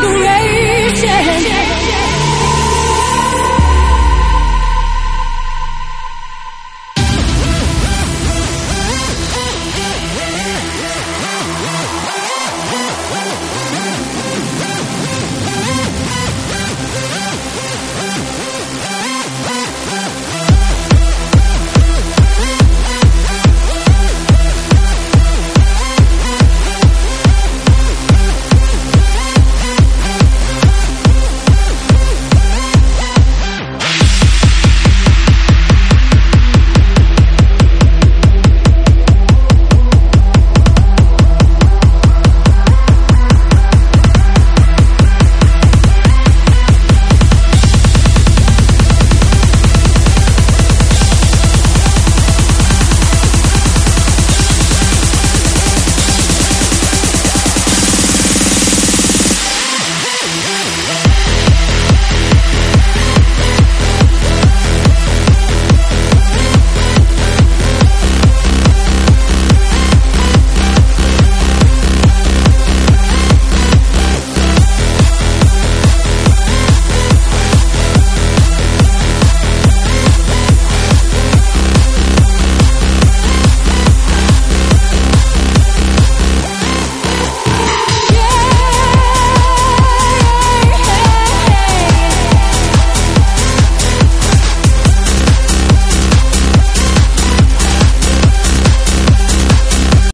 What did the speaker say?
tu